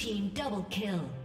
Team double kill.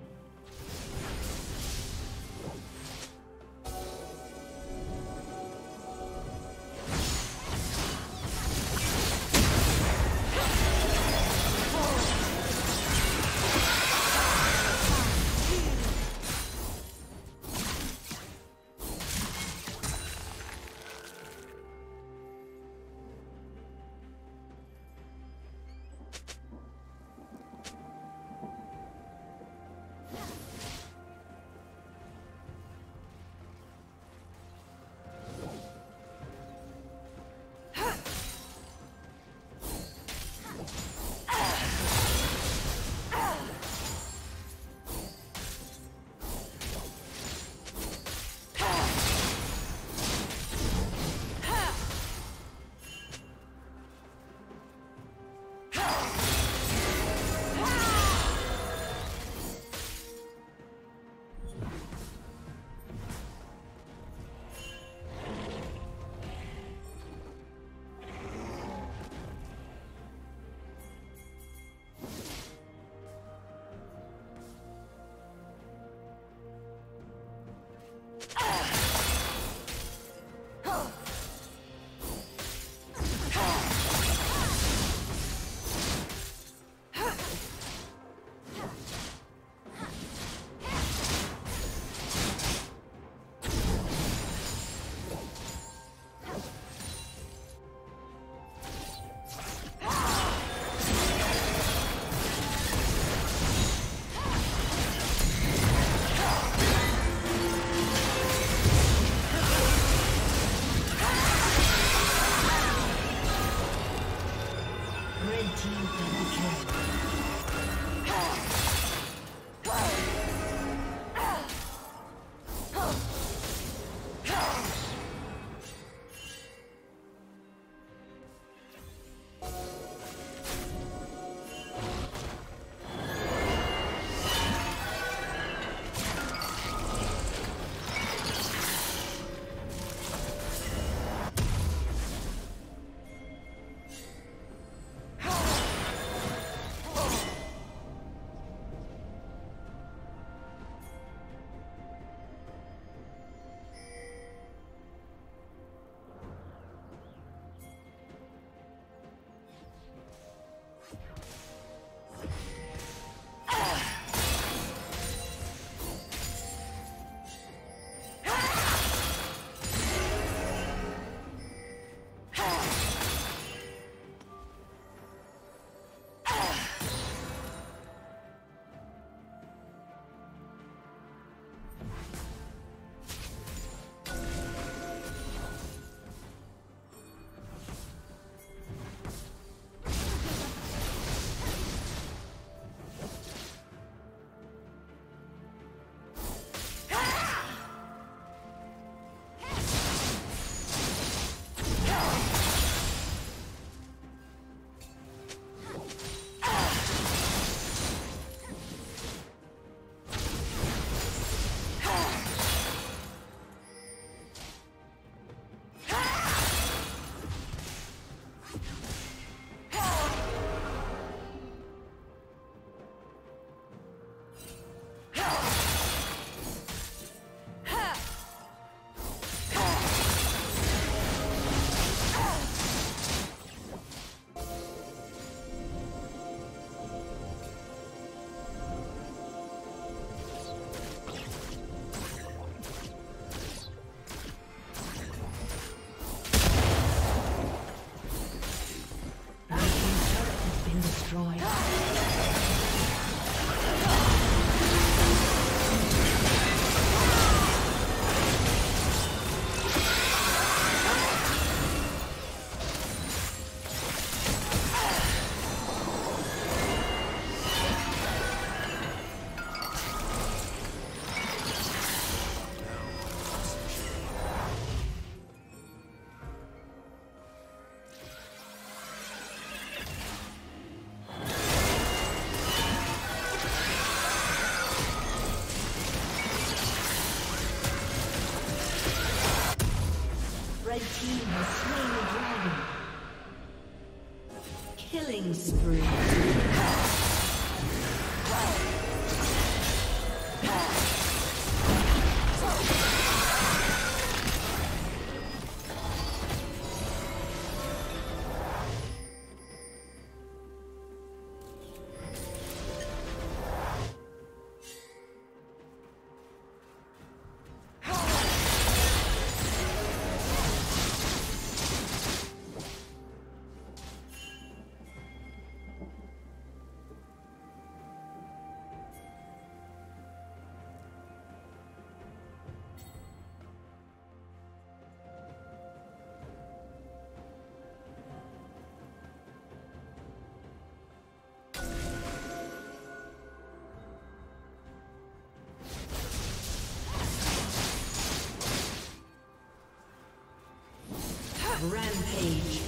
Rampage.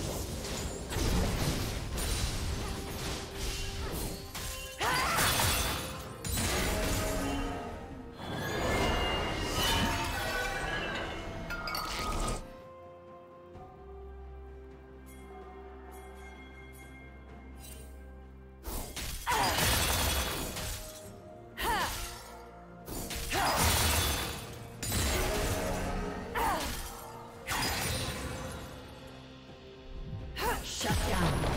Shut down.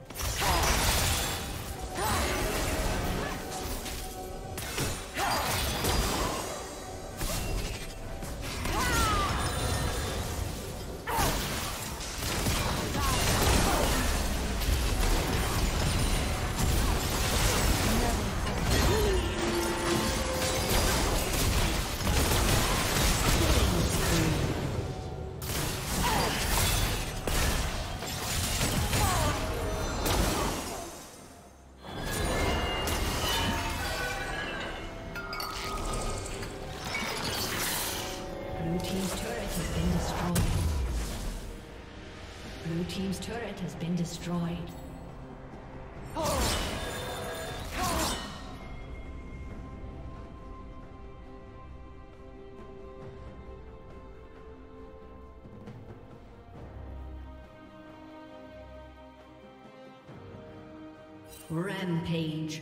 Destroyed. Rampage.